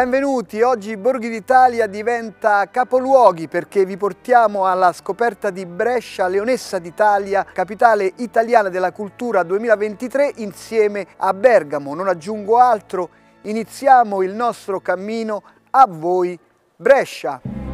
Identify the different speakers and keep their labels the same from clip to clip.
Speaker 1: Benvenuti, oggi Borghi d'Italia diventa capoluoghi perché vi portiamo alla scoperta di Brescia, Leonessa d'Italia, capitale italiana della cultura 2023 insieme a Bergamo. Non aggiungo altro, iniziamo il nostro cammino a voi Brescia.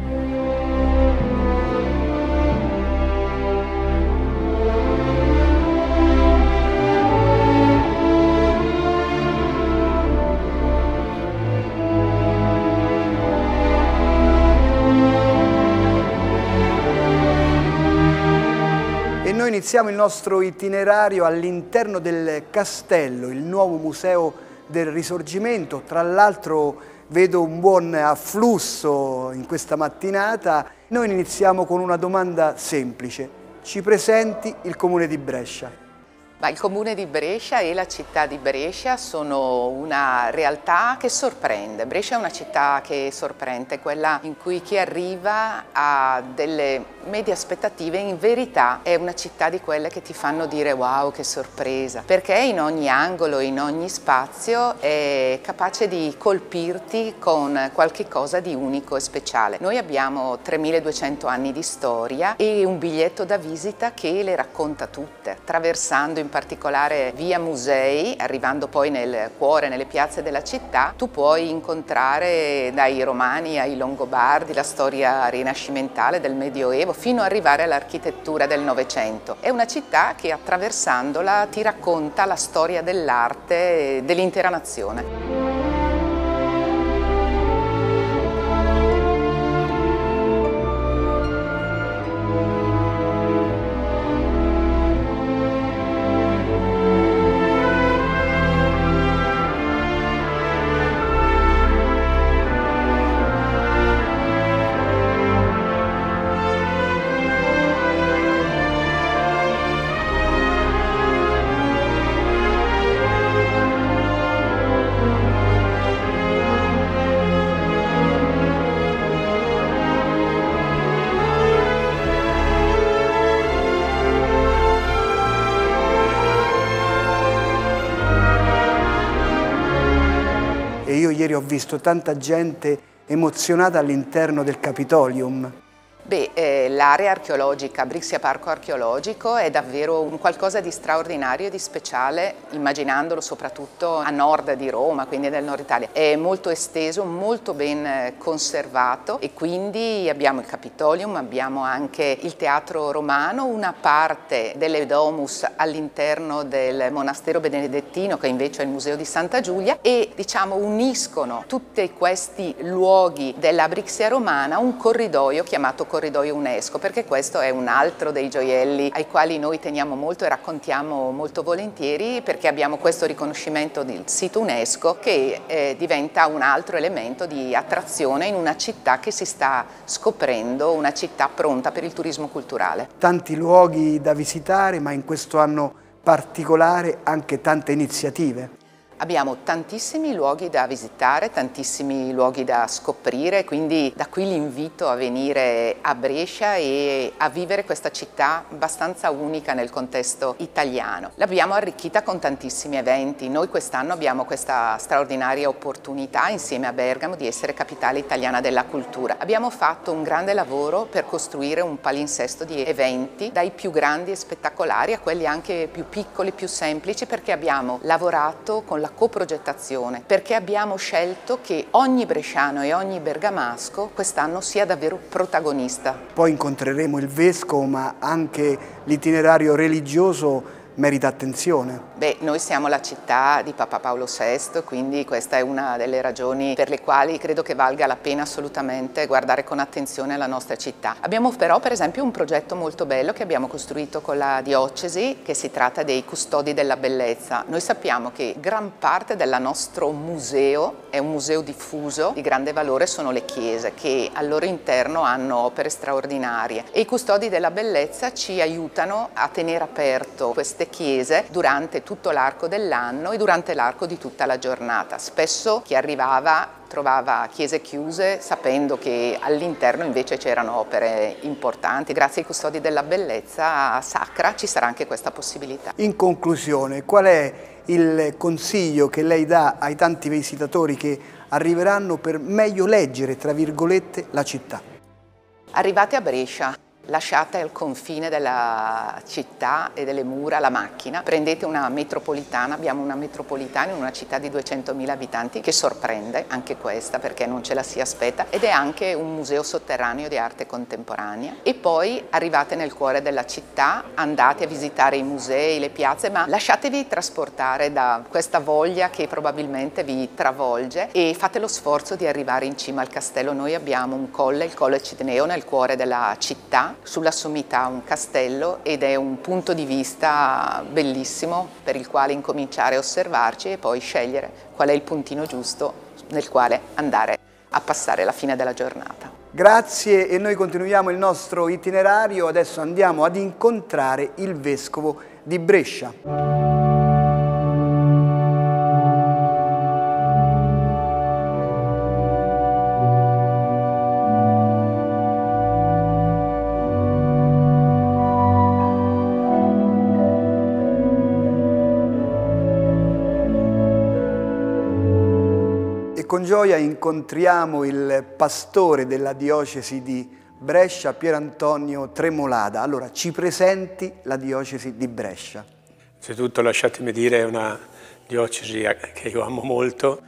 Speaker 1: Iniziamo il nostro itinerario all'interno del castello, il nuovo museo del risorgimento. Tra l'altro vedo un buon afflusso in questa mattinata. Noi iniziamo con una domanda semplice. Ci presenti il comune di Brescia?
Speaker 2: Ma il comune di Brescia e la città di Brescia sono una realtà che sorprende. Brescia è una città che sorprende, quella in cui chi arriva ha delle medie aspettative, in verità è una città di quelle che ti fanno dire wow che sorpresa, perché in ogni angolo, in ogni spazio è capace di colpirti con qualche cosa di unico e speciale. Noi abbiamo 3200 anni di storia e un biglietto da visita che le racconta tutte, attraversando in particolare via musei, arrivando poi nel cuore, nelle piazze della città, tu puoi incontrare dai romani ai longobardi la storia rinascimentale del Medioevo fino ad arrivare all'architettura del Novecento. È una città che attraversandola ti racconta la storia dell'arte dell'intera nazione.
Speaker 1: Visto tanta gente emozionata all'interno del Capitolium.
Speaker 2: Beh, eh, l'area archeologica, Brixia Parco Archeologico, è davvero un qualcosa di straordinario e di speciale, immaginandolo soprattutto a nord di Roma, quindi nel nord Italia. È molto esteso, molto ben eh, conservato e quindi abbiamo il Capitolium, abbiamo anche il Teatro Romano, una parte delle Domus all'interno del Monastero Benedettino, che invece è il Museo di Santa Giulia, e diciamo uniscono tutti questi luoghi della Brixia Romana un corridoio chiamato corridoio UNESCO, perché questo è un altro dei gioielli ai quali noi teniamo molto e raccontiamo molto volentieri, perché abbiamo questo riconoscimento del sito UNESCO che eh, diventa un altro elemento di attrazione in una città che si sta scoprendo, una città pronta per il turismo culturale.
Speaker 1: Tanti luoghi da visitare, ma in questo anno particolare anche tante iniziative.
Speaker 2: Abbiamo tantissimi luoghi da visitare, tantissimi luoghi da scoprire, quindi da qui l'invito a venire a Brescia e a vivere questa città abbastanza unica nel contesto italiano. L'abbiamo arricchita con tantissimi eventi, noi quest'anno abbiamo questa straordinaria opportunità insieme a Bergamo di essere capitale italiana della cultura. Abbiamo fatto un grande lavoro per costruire un palinsesto di eventi, dai più grandi e spettacolari a quelli anche più piccoli, più semplici, perché abbiamo lavorato con la la coprogettazione, perché abbiamo scelto che ogni bresciano e ogni bergamasco quest'anno sia davvero protagonista.
Speaker 1: Poi incontreremo il vescovo, ma anche l'itinerario religioso merita attenzione.
Speaker 2: Beh, noi siamo la città di Papa Paolo VI, quindi questa è una delle ragioni per le quali credo che valga la pena assolutamente guardare con attenzione alla nostra città. Abbiamo però per esempio un progetto molto bello che abbiamo costruito con la diocesi, che si tratta dei custodi della bellezza. Noi sappiamo che gran parte del nostro museo è un museo diffuso di grande valore, sono le chiese che al loro interno hanno opere straordinarie e i custodi della bellezza ci aiutano a tenere aperto queste chiese durante tutto l'arco dell'anno e durante l'arco di tutta la giornata. Spesso chi arrivava trovava chiese chiuse sapendo che all'interno invece c'erano opere importanti. Grazie ai custodi della bellezza sacra ci sarà anche questa possibilità.
Speaker 1: In conclusione, qual è il consiglio che lei dà ai tanti visitatori che arriveranno per meglio leggere, tra virgolette, la città?
Speaker 2: Arrivate a Brescia, lasciate al confine della città e delle mura la macchina, prendete una metropolitana, abbiamo una metropolitana in una città di 200.000 abitanti che sorprende anche questa perché non ce la si aspetta ed è anche un museo sotterraneo di arte contemporanea e poi arrivate nel cuore della città, andate a visitare i musei, le piazze ma lasciatevi trasportare da questa voglia che probabilmente vi travolge e fate lo sforzo di arrivare in cima al castello. Noi abbiamo un colle, il Colle Cidneo nel cuore della città sulla sommità un castello ed è un punto di vista bellissimo per il quale incominciare a osservarci e poi scegliere qual è il puntino giusto nel quale andare a passare la fine della giornata.
Speaker 1: Grazie e noi continuiamo il nostro itinerario, adesso andiamo ad incontrare il Vescovo di Brescia. Con gioia incontriamo il pastore della diocesi di Brescia, Pier Antonio Tremolada. Allora, ci presenti la diocesi di Brescia?
Speaker 3: Innanzitutto lasciatemi dire è una diocesi che io amo molto,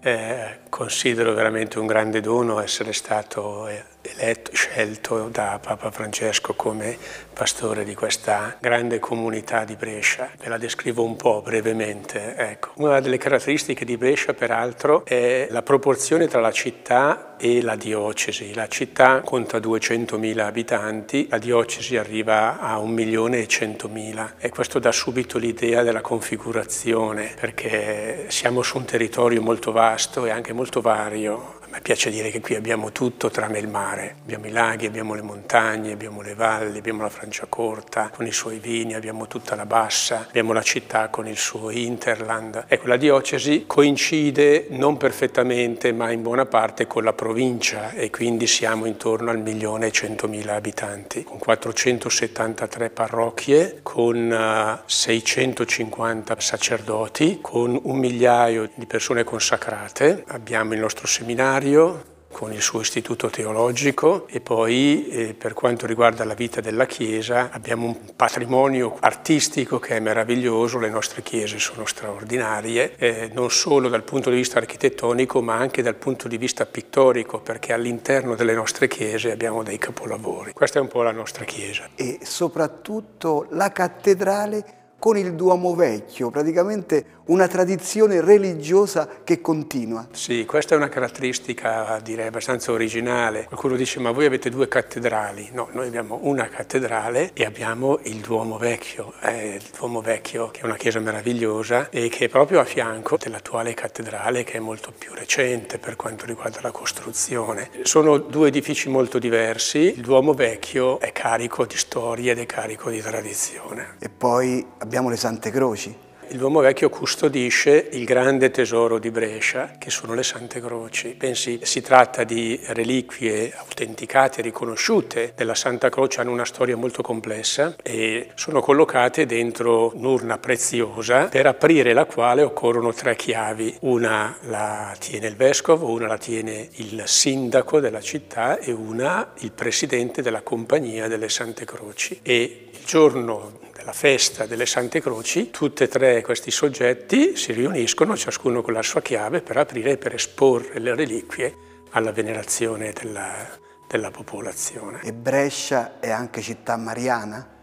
Speaker 3: eh, considero veramente un grande dono essere stato eh, eletto, scelto da Papa Francesco come pastore di questa grande comunità di Brescia. Ve la descrivo un po' brevemente. Ecco. Una delle caratteristiche di Brescia, peraltro, è la proporzione tra la città e la diocesi. La città conta 200.000 abitanti, la diocesi arriva a 1.100.000 e questo dà subito l'idea della configurazione, perché siamo su un territorio molto vasto e anche molto vario me piace dire che qui abbiamo tutto tranne il mare. Abbiamo i laghi, abbiamo le montagne, abbiamo le valli, abbiamo la Franciacorta con i suoi vini, abbiamo tutta la bassa, abbiamo la città con il suo interland. Ecco, la diocesi coincide non perfettamente ma in buona parte con la provincia e quindi siamo intorno al milione e centomila abitanti, con 473 parrocchie, con 650 eh, sacerdoti, con un migliaio di persone consacrate. Abbiamo il nostro seminario seminario con il suo istituto teologico e poi eh, per quanto riguarda la vita della Chiesa abbiamo un patrimonio artistico che è meraviglioso, le nostre chiese sono straordinarie, eh, non solo dal punto di vista architettonico ma anche dal punto di vista pittorico perché all'interno delle nostre chiese abbiamo dei capolavori. Questa è un po' la nostra Chiesa.
Speaker 1: E soprattutto la cattedrale con il Duomo Vecchio, praticamente una tradizione religiosa che continua.
Speaker 3: Sì, questa è una caratteristica direi abbastanza originale. Qualcuno dice ma voi avete due cattedrali. No, noi abbiamo una cattedrale e abbiamo il Duomo Vecchio. Eh, il Duomo Vecchio che è una chiesa meravigliosa e che è proprio a fianco dell'attuale cattedrale che è molto più recente per quanto riguarda la costruzione. Sono due edifici molto diversi. Il Duomo Vecchio è carico di storia ed è carico di tradizione.
Speaker 1: E poi abbiamo le Sante Croci.
Speaker 3: Il Duomo Vecchio custodisce il grande tesoro di Brescia, che sono le Sante Croci. Pensi, si tratta di reliquie autenticate riconosciute della Santa Croce, hanno una storia molto complessa e sono collocate dentro un'urna preziosa per aprire la quale occorrono tre chiavi. Una la tiene il vescovo, una la tiene il sindaco della città e una il presidente della compagnia delle Sante Croci. E giorno della festa delle Sante Croci, tutti e tre questi soggetti si riuniscono, ciascuno con la sua chiave, per aprire e per esporre le reliquie alla venerazione della, della popolazione.
Speaker 1: E Brescia è anche città mariana?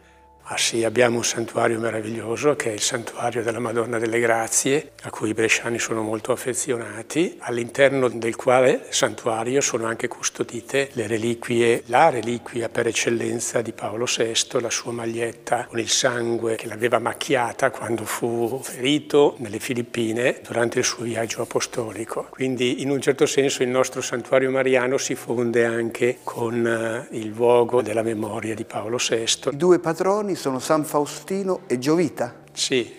Speaker 3: Ah sì, abbiamo un santuario meraviglioso che è il santuario della Madonna delle Grazie, a cui i bresciani sono molto affezionati, all'interno del quale santuario sono anche custodite le reliquie, la reliquia per eccellenza di Paolo VI, la sua maglietta con il sangue che l'aveva macchiata quando fu ferito nelle Filippine durante il suo viaggio apostolico. Quindi in un certo senso il nostro santuario mariano si fonde anche con eh, il luogo della memoria di Paolo VI.
Speaker 1: I due patroni sono San Faustino e Giovita?
Speaker 3: Sì,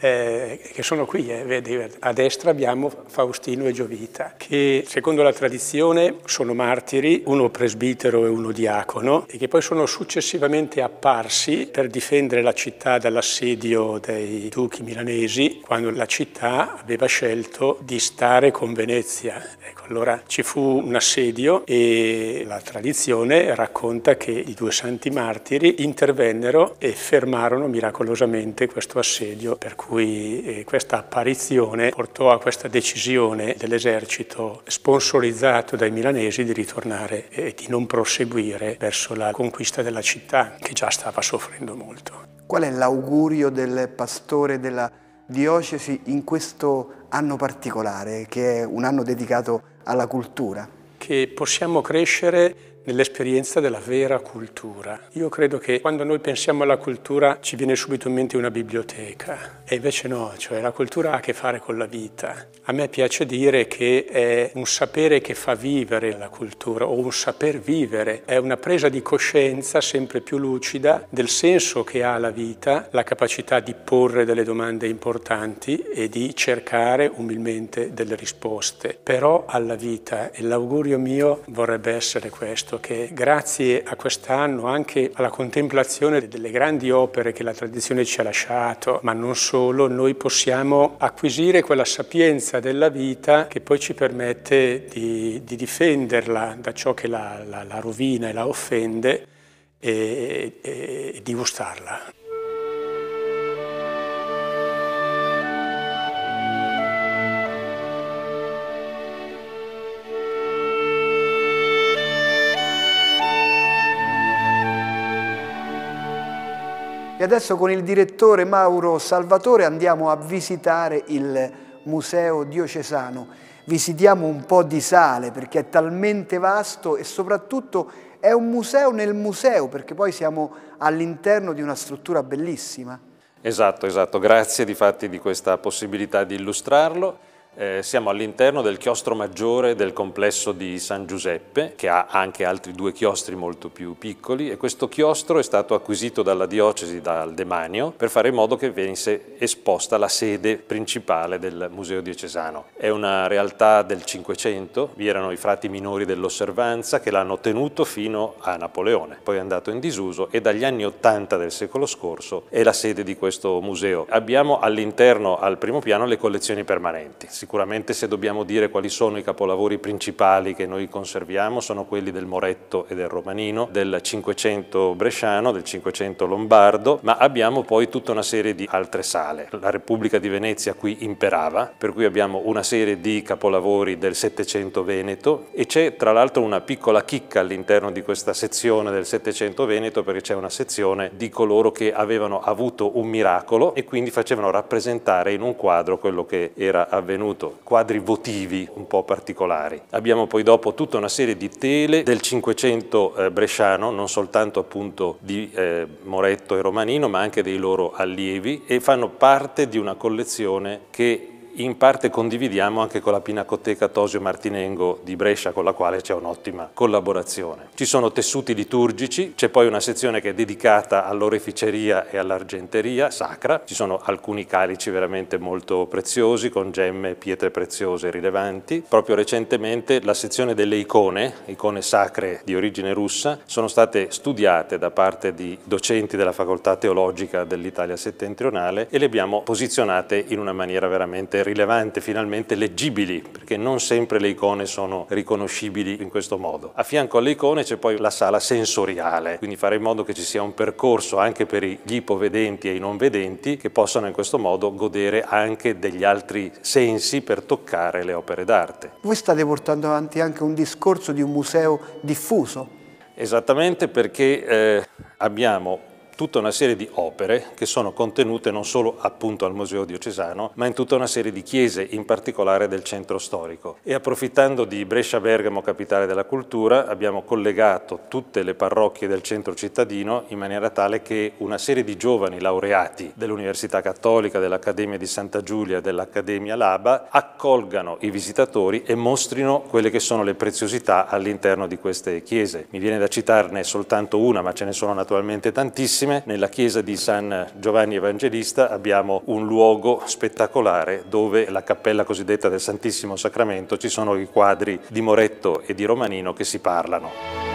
Speaker 3: eh, che sono qui, eh, vedi, a destra abbiamo Faustino e Giovita, che secondo la tradizione sono martiri, uno presbitero e uno diacono, e che poi sono successivamente apparsi per difendere la città dall'assedio dei duchi milanesi, quando la città aveva scelto di stare con Venezia. Ecco, allora ci fu un assedio e la tradizione racconta che i due santi martiri intervennero e fermarono miracolosamente questo assedio, per cui eh, questa apparizione portò a questa decisione dell'esercito sponsorizzato dai milanesi di ritornare e di non proseguire verso la conquista della città che già stava soffrendo molto.
Speaker 1: Qual è l'augurio del pastore della diocesi in questo anno particolare, che è un anno dedicato alla cultura?
Speaker 3: Che possiamo crescere nell'esperienza della vera cultura. Io credo che quando noi pensiamo alla cultura ci viene subito in mente una biblioteca e invece no, cioè la cultura ha a che fare con la vita. A me piace dire che è un sapere che fa vivere la cultura o un saper vivere, è una presa di coscienza sempre più lucida del senso che ha la vita, la capacità di porre delle domande importanti e di cercare umilmente delle risposte. Però alla vita e l'augurio mio vorrebbe essere questo questo, che grazie a quest'anno, anche alla contemplazione delle grandi opere che la tradizione ci ha lasciato, ma non solo, noi possiamo acquisire quella sapienza della vita che poi ci permette di, di difenderla da ciò che la, la, la rovina e la offende e, e, e di gustarla.
Speaker 1: E adesso con il direttore Mauro Salvatore andiamo a visitare il Museo Diocesano. Visitiamo un po' di sale perché è talmente vasto e soprattutto è un museo nel museo perché poi siamo all'interno di una struttura bellissima.
Speaker 4: Esatto, esatto. Grazie di fatti di questa possibilità di illustrarlo. Eh, siamo all'interno del chiostro maggiore del complesso di San Giuseppe, che ha anche altri due chiostri molto più piccoli, e questo chiostro è stato acquisito dalla diocesi, dal demanio, per fare in modo che venisse esposta la sede principale del Museo Diocesano. È una realtà del Cinquecento, vi erano i frati minori dell'osservanza che l'hanno tenuto fino a Napoleone, poi è andato in disuso e dagli anni Ottanta del secolo scorso è la sede di questo museo. Abbiamo all'interno, al primo piano, le collezioni permanenti Sicuramente se dobbiamo dire quali sono i capolavori principali che noi conserviamo sono quelli del Moretto e del Romanino, del Cinquecento bresciano, del Cinquecento lombardo, ma abbiamo poi tutta una serie di altre sale. La Repubblica di Venezia qui imperava, per cui abbiamo una serie di capolavori del Settecento veneto e c'è tra l'altro una piccola chicca all'interno di questa sezione del Settecento veneto perché c'è una sezione di coloro che avevano avuto un miracolo e quindi facevano rappresentare in un quadro quello che era avvenuto ottenuto quadri votivi un po' particolari. Abbiamo poi dopo tutta una serie di tele del Cinquecento eh, bresciano, non soltanto appunto di eh, Moretto e Romanino, ma anche dei loro allievi e fanno parte di una collezione che in parte condividiamo anche con la Pinacoteca Tosio Martinengo di Brescia con la quale c'è un'ottima collaborazione. Ci sono tessuti liturgici, c'è poi una sezione che è dedicata all'oreficeria e all'argenteria sacra, ci sono alcuni calici veramente molto preziosi con gemme, pietre preziose e rilevanti. Proprio recentemente la sezione delle icone, icone sacre di origine russa, sono state studiate da parte di docenti della facoltà teologica dell'Italia settentrionale e le abbiamo posizionate in una maniera veramente rilevante, finalmente leggibili, perché non sempre le icone sono riconoscibili in questo modo. A fianco alle icone c'è poi la sala sensoriale, quindi fare in modo che ci sia un percorso anche per gli ipovedenti e i non vedenti che possano in questo modo godere anche degli altri sensi per toccare le opere d'arte.
Speaker 1: Voi state portando avanti anche un discorso di un museo diffuso.
Speaker 4: Esattamente perché eh, abbiamo tutta una serie di opere che sono contenute non solo appunto al Museo Diocesano, ma in tutta una serie di chiese, in particolare del centro storico. E approfittando di Brescia-Bergamo, capitale della cultura, abbiamo collegato tutte le parrocchie del centro cittadino in maniera tale che una serie di giovani laureati dell'Università Cattolica, dell'Accademia di Santa Giulia dell'Accademia Laba accolgano i visitatori e mostrino quelle che sono le preziosità all'interno di queste chiese. Mi viene da citarne soltanto una, ma ce ne sono naturalmente tantissime bellissime. Nella chiesa di San Giovanni Evangelista abbiamo un luogo spettacolare dove la cappella cosiddetta del Santissimo Sacramento ci sono i quadri di Moretto e di Romanino che si parlano.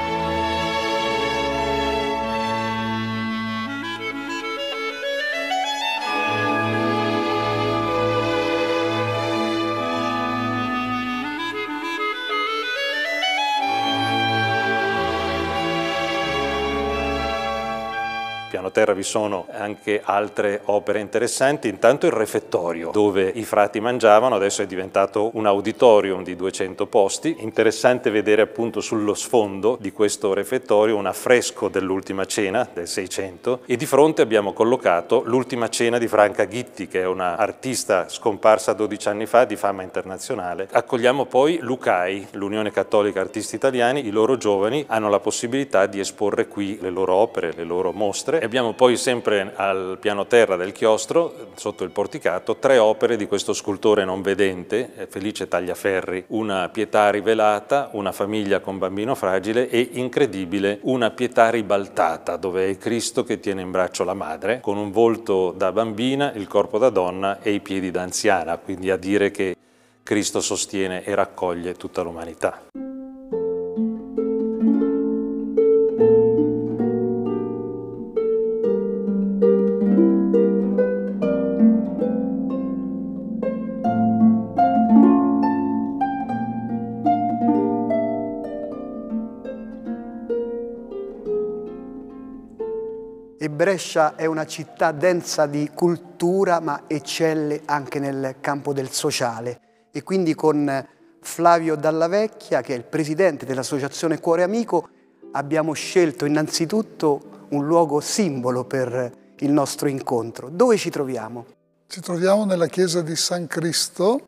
Speaker 4: Terra vi sono anche altre opere interessanti, intanto il refettorio dove i frati mangiavano, adesso è diventato un auditorium di 200 posti, interessante vedere appunto sullo sfondo di questo refettorio un affresco dell'ultima cena del 600 e di fronte abbiamo collocato l'ultima cena di Franca Ghitti che è una artista scomparsa 12 anni fa di fama internazionale. Accogliamo poi l'UCAI, l'Unione Cattolica Artisti Italiani, i loro giovani hanno la possibilità di esporre qui le loro opere, le loro mostre. Abbiamo poi sempre al piano terra del chiostro, sotto il porticato, tre opere di questo scultore non vedente, eh, Felice Tagliaferri, una pietà rivelata, una famiglia con bambino fragile e incredibile una pietà ribaltata, dove è Cristo che tiene in braccio la madre, con un volto da bambina, il corpo da donna e i piedi da anziana, quindi a dire che Cristo sostiene e raccoglie tutta l'umanità.
Speaker 1: Brescia è una città densa di cultura ma eccelle anche nel campo del sociale e quindi con Flavio Dallavecchia che è il presidente dell'associazione Cuore Amico abbiamo scelto innanzitutto un luogo simbolo per il nostro incontro. Dove ci troviamo?
Speaker 5: Ci troviamo nella chiesa di San Cristo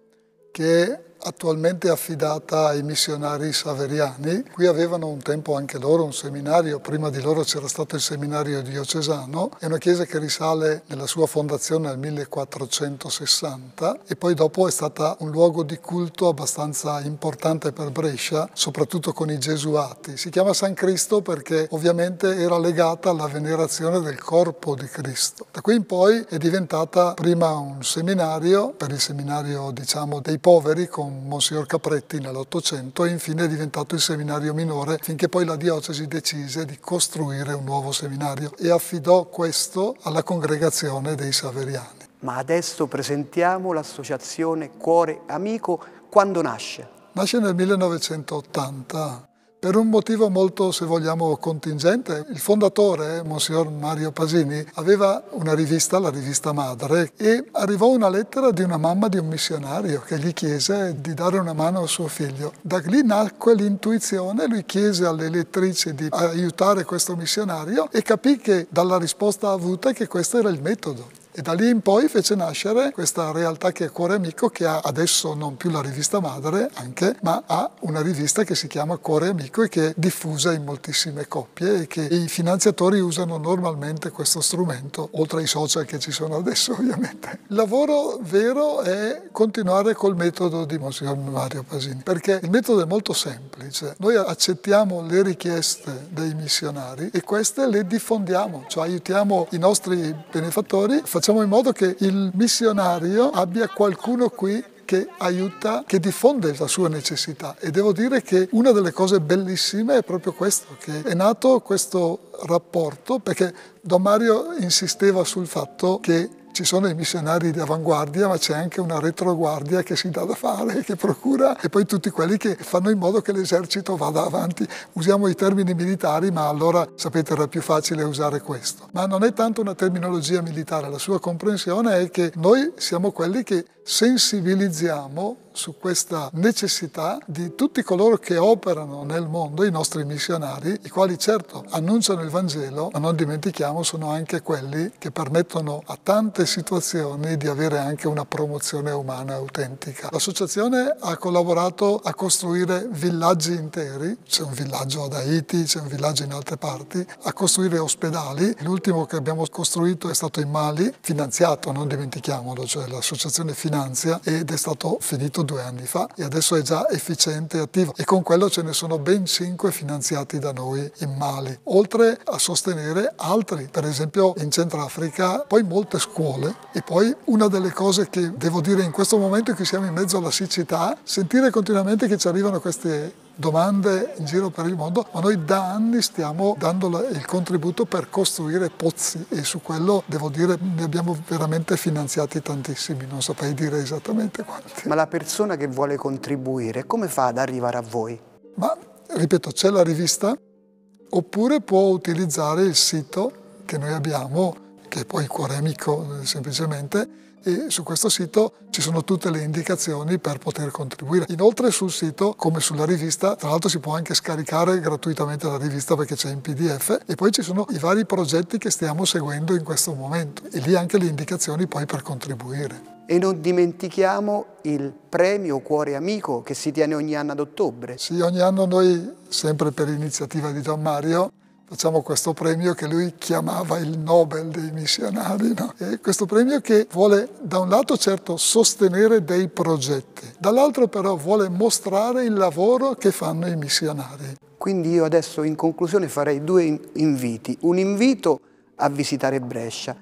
Speaker 5: che attualmente affidata ai missionari saveriani. Qui avevano un tempo anche loro un seminario, prima di loro c'era stato il seminario diocesano, è una chiesa che risale nella sua fondazione al 1460 e poi dopo è stata un luogo di culto abbastanza importante per Brescia, soprattutto con i gesuati. Si chiama San Cristo perché ovviamente era legata alla venerazione del corpo di Cristo. Da qui in poi è diventata prima un seminario, per il seminario diciamo dei poveri con Monsignor Capretti nell'Ottocento e infine è diventato il seminario minore finché poi la diocesi decise di costruire un nuovo seminario e affidò questo alla congregazione dei Saveriani.
Speaker 1: Ma adesso presentiamo l'associazione Cuore Amico. Quando nasce?
Speaker 5: Nasce nel 1980 per un motivo molto, se vogliamo, contingente. Il fondatore, Monsignor Mario Pasini, aveva una rivista, la rivista Madre, e arrivò una lettera di una mamma di un missionario che gli chiese di dare una mano a suo figlio. Da lì nacque l'intuizione, lui chiese alle lettrici di aiutare questo missionario e capì che dalla risposta avuta che questo era il metodo. E da lì in poi fece nascere questa realtà che è Cuore Amico, che ha adesso non più la rivista madre, anche, ma ha una rivista che si chiama Cuore Amico e che è diffusa in moltissime coppie e che i finanziatori usano normalmente questo strumento, oltre ai social che ci sono adesso ovviamente. Il lavoro vero è continuare col metodo di Monsignor Mario Pasini, perché il metodo è molto semplice. Noi accettiamo le richieste dei missionari e queste le diffondiamo, cioè aiutiamo i nostri benefattori, facciamo facciamo in modo che il missionario abbia qualcuno qui che aiuta, che diffonde la sua necessità. E devo dire che una delle cose bellissime è proprio questo, che è nato questo rapporto, perché Don Mario insisteva sul fatto che ci sono i missionari di avanguardia, ma c'è anche una retroguardia che si dà da fare, che procura, e poi tutti quelli che fanno in modo che l'esercito vada avanti. Usiamo i termini militari, ma allora sapete era più facile usare questo. Ma non è tanto una terminologia militare, la sua comprensione è che noi siamo quelli che sensibilizziamo su questa necessità di tutti coloro che operano nel mondo, i nostri missionari, i quali certo annunciano il Vangelo, ma non dimentichiamo sono anche quelli che permettono a tante situazioni di avere anche una promozione umana autentica. L'associazione ha collaborato a costruire villaggi interi, c'è un villaggio ad Haiti, c'è un villaggio in altre parti, a costruire ospedali. L'ultimo che abbiamo costruito è stato in Mali, finanziato, non dimentichiamolo, cioè l'associazione finanziata finanzia ed è stato finito due anni fa e adesso è già efficiente e attivo. E con quello ce ne sono ben cinque finanziati da noi in Mali, oltre a sostenere altri, per esempio in Centro Africa, poi molte scuole. E poi una delle cose che devo dire in questo momento che siamo in mezzo alla siccità, sentire continuamente che ci arrivano queste domande in giro per il mondo, ma noi da anni stiamo dando il contributo per costruire pozzi e su quello devo dire ne abbiamo veramente finanziati tantissimi, non saprei dire esattamente quanti.
Speaker 1: Ma la persona che vuole contribuire come fa ad arrivare a voi?
Speaker 5: Ma ripeto, c'è la rivista oppure può utilizzare il sito che noi abbiamo, che è poi Cuore Amico semplicemente, e su questo sito ci sono tutte le indicazioni per poter contribuire. Inoltre sul sito, come sulla rivista, tra l'altro si può anche scaricare gratuitamente la rivista perché c'è in PDF e poi ci sono i vari progetti che stiamo seguendo in questo momento e lì anche le indicazioni poi per contribuire.
Speaker 1: E non dimentichiamo il premio Cuore Amico che si tiene ogni anno ad ottobre.
Speaker 5: Sì, ogni anno noi, sempre per iniziativa di Don Mario, facciamo questo premio che lui chiamava il Nobel dei missionari. No? E questo premio che vuole da un lato certo sostenere dei progetti, dall'altro però vuole mostrare il lavoro che fanno i missionari.
Speaker 1: Quindi io adesso in conclusione farei due inviti. Un invito a visitare Brescia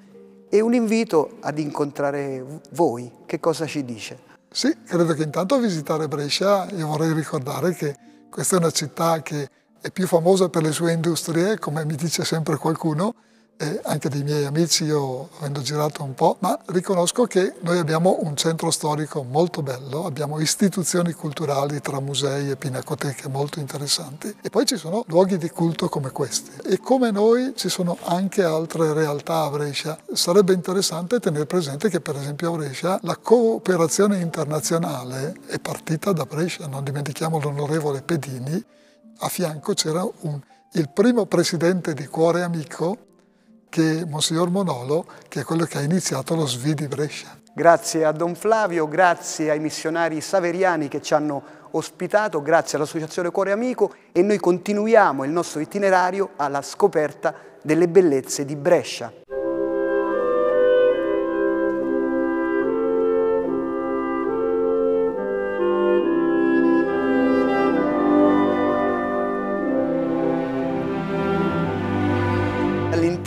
Speaker 1: e un invito ad incontrare voi. Che cosa ci dice?
Speaker 5: Sì, credo che intanto a visitare Brescia io vorrei ricordare che questa è una città che è più famosa per le sue industrie, come mi dice sempre qualcuno, e anche dei miei amici, io avendo girato un po', ma riconosco che noi abbiamo un centro storico molto bello, abbiamo istituzioni culturali tra musei e pinacoteche molto interessanti e poi ci sono luoghi di culto come questi. E come noi ci sono anche altre realtà a Brescia. Sarebbe interessante tenere presente che per esempio a Brescia la cooperazione internazionale è partita da Brescia, non dimentichiamo l'onorevole Pedini, a fianco c'era un, il primo presidente di Cuore Amico, che Monsignor Monolo, che è quello che ha iniziato lo SVI di Brescia.
Speaker 1: Grazie a Don Flavio, grazie ai missionari saveriani che ci hanno ospitato, grazie all'Associazione Cuore Amico e noi continuiamo il nostro itinerario alla scoperta delle bellezze di Brescia.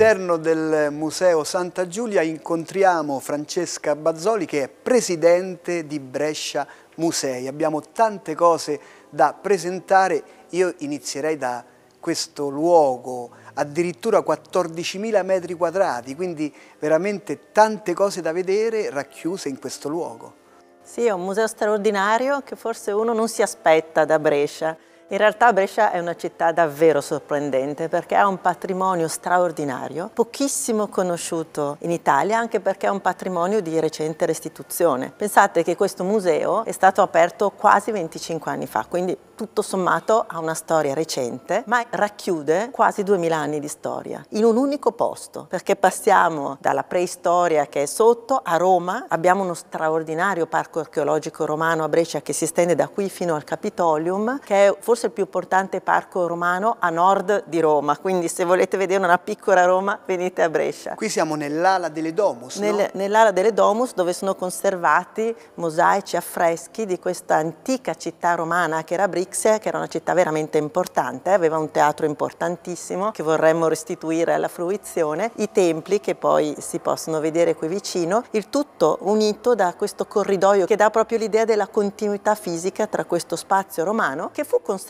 Speaker 1: All'interno del Museo Santa Giulia incontriamo Francesca Bazzoli che è presidente di Brescia Musei. Abbiamo tante cose da presentare, io inizierei da questo luogo, addirittura 14.000 metri quadrati, quindi veramente tante cose da vedere racchiuse in questo luogo.
Speaker 6: Sì, è un museo straordinario che forse uno non si aspetta da Brescia. In realtà Brescia è una città davvero sorprendente perché ha un patrimonio straordinario, pochissimo conosciuto in Italia anche perché è un patrimonio di recente restituzione. Pensate che questo museo è stato aperto quasi 25 anni fa, quindi tutto sommato ha una storia recente, ma racchiude quasi 2000 anni di storia in un unico posto, perché passiamo dalla preistoria che è sotto a Roma, abbiamo uno straordinario parco archeologico romano a Brescia che si estende da qui fino al Capitolium, che è forse il più importante parco romano a nord di Roma, quindi se volete vedere una piccola Roma venite a Brescia.
Speaker 1: Qui siamo nell'ala delle Domus,
Speaker 6: Nel,
Speaker 1: no?
Speaker 6: Nell'ala delle Domus dove sono conservati mosaici, affreschi di questa antica città romana che era Brixia, che era una città veramente importante, aveva un teatro importantissimo che vorremmo restituire alla fruizione, i templi che poi si possono vedere qui vicino, il tutto unito da questo corridoio che dà proprio l'idea della continuità fisica tra questo spazio romano che fu conservato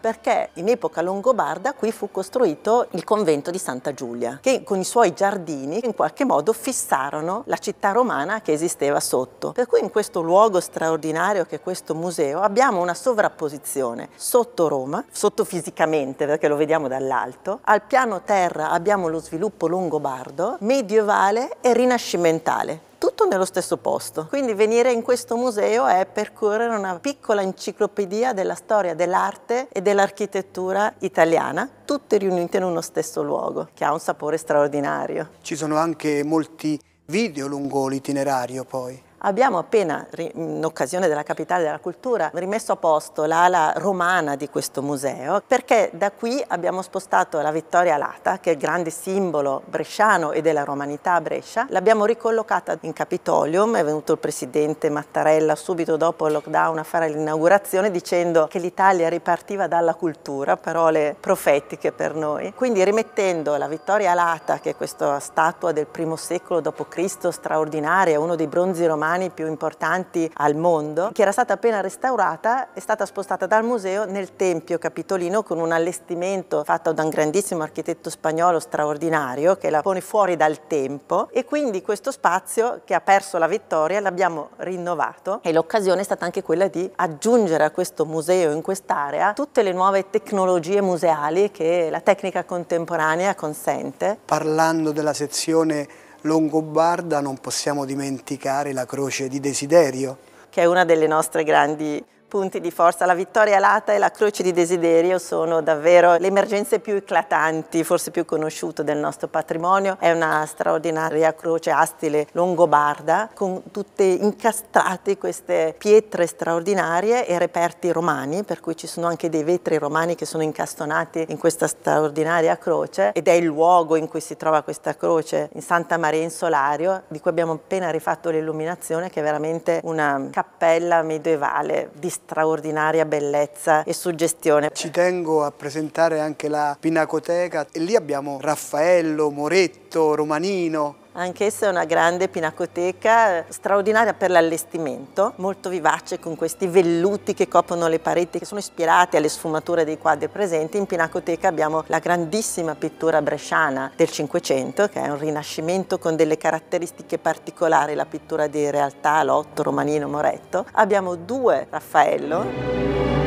Speaker 6: perché in epoca longobarda qui fu costruito il convento di Santa Giulia, che con i suoi giardini in qualche modo fissarono la città romana che esisteva sotto. Per cui in questo luogo straordinario che è questo museo abbiamo una sovrapposizione posizione sotto Roma, sotto fisicamente perché lo vediamo dall'alto, al piano terra abbiamo lo sviluppo longobardo, medievale e rinascimentale tutto nello stesso posto. Quindi venire in questo museo è percorrere una piccola enciclopedia della storia dell'arte e dell'architettura italiana, tutte riunite in uno stesso luogo, che ha un sapore straordinario.
Speaker 1: Ci sono anche molti video lungo l'itinerario poi.
Speaker 6: Abbiamo appena, in occasione della Capitale della Cultura, rimesso a posto l'ala romana di questo museo perché da qui abbiamo spostato la Vittoria Lata, che è il grande simbolo bresciano e della romanità a Brescia, l'abbiamo ricollocata in Capitolium, è venuto il presidente Mattarella subito dopo il lockdown a fare l'inaugurazione dicendo che l'Italia ripartiva dalla cultura, parole profetiche per noi. Quindi rimettendo la Vittoria Lata, che è questa statua del primo secolo d.C. straordinaria, uno dei bronzi romani più importanti al mondo, che era stata appena restaurata, è stata spostata dal museo nel Tempio Capitolino con un allestimento fatto da un grandissimo architetto spagnolo straordinario che la pone fuori dal tempo e quindi questo spazio che ha perso la Vittoria l'abbiamo rinnovato e l'occasione è stata anche quella di aggiungere a questo museo in quest'area tutte le nuove tecnologie museali che la tecnica contemporanea consente.
Speaker 1: Parlando della sezione longobarda non possiamo dimenticare la croce di Desiderio.
Speaker 6: Che è una delle nostre grandi punti di forza. La vittoria alata e la croce di desiderio sono davvero le emergenze più eclatanti, forse più conosciute del nostro patrimonio. È una straordinaria croce astile longobarda con tutte incastrate queste pietre straordinarie e reperti romani, per cui ci sono anche dei vetri romani che sono incastonati in questa straordinaria croce ed è il luogo in cui si trova questa croce in Santa Maria in Solario, di cui abbiamo appena rifatto l'illuminazione, che è veramente una cappella medievale di straordinaria bellezza e suggestione.
Speaker 1: Ci tengo a presentare anche la Pinacoteca e lì abbiamo Raffaello, Moretto, Romanino,
Speaker 6: Anch'essa è una grande pinacoteca straordinaria per l'allestimento, molto vivace con questi velluti che coprono le pareti che sono ispirati alle sfumature dei quadri presenti. In pinacoteca abbiamo la grandissima pittura bresciana del Cinquecento che è un rinascimento con delle caratteristiche particolari, la pittura di realtà, Lotto, Romanino, Moretto. Abbiamo due Raffaello.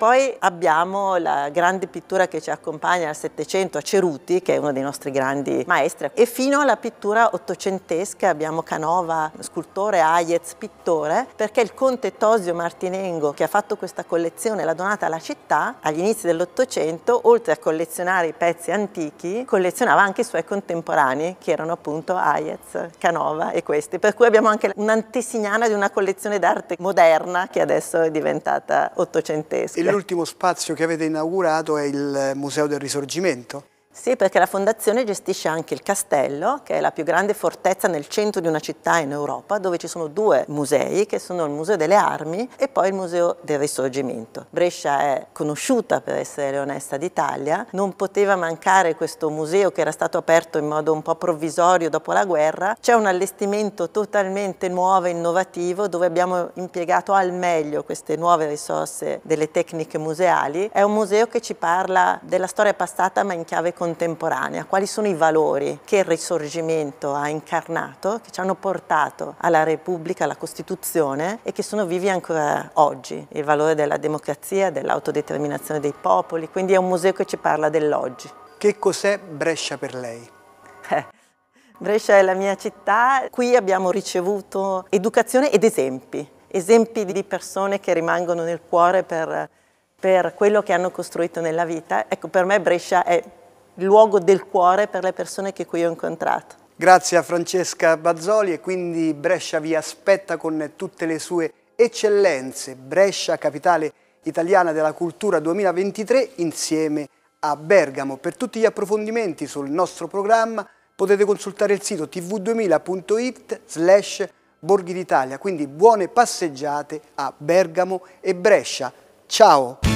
Speaker 6: Poi abbiamo la grande pittura che ci accompagna al Settecento a Ceruti, che è uno dei nostri grandi maestri. E fino alla pittura ottocentesca abbiamo Canova, scultore, Aiez, pittore, perché il conte Tosio Martinengo, che ha fatto questa collezione, l'ha donata alla città agli inizi dell'Ottocento, oltre a collezionare i pezzi antichi, collezionava anche i suoi contemporanei, che erano appunto Aiez, Canova e questi. Per cui abbiamo anche un'antesignana di una collezione d'arte moderna che adesso è diventata ottocentesca.
Speaker 1: L'ultimo spazio che avete inaugurato è il Museo del Risorgimento.
Speaker 6: Sì, perché la Fondazione gestisce anche il castello, che è la più grande fortezza nel centro di una città in Europa, dove ci sono due musei, che sono il Museo delle Armi e poi il Museo del Risorgimento. Brescia è conosciuta per essere leonessa d'Italia, non poteva mancare questo museo che era stato aperto in modo un po' provvisorio dopo la guerra. C'è un allestimento totalmente nuovo e innovativo dove abbiamo impiegato al meglio queste nuove risorse delle tecniche museali. È un museo che ci parla della storia passata ma in chiave contemporanea, quali sono i valori che il risorgimento ha incarnato, che ci hanno portato alla Repubblica, alla Costituzione e che sono vivi ancora oggi, il valore della democrazia, dell'autodeterminazione dei popoli, quindi è un museo che ci parla dell'oggi.
Speaker 1: Che cos'è Brescia per lei?
Speaker 6: Brescia è la mia città, qui abbiamo ricevuto educazione ed esempi, esempi di persone che rimangono nel cuore per, per quello che hanno costruito nella vita. Ecco, per me Brescia è il luogo del cuore per le persone che qui ho incontrato.
Speaker 1: Grazie a Francesca Bazzoli e quindi Brescia vi aspetta con tutte le sue eccellenze. Brescia, capitale italiana della cultura 2023, insieme a Bergamo. Per tutti gli approfondimenti sul nostro programma potete consultare il sito tv2000.it slash Borghi d'Italia. Quindi buone passeggiate a Bergamo e Brescia. Ciao!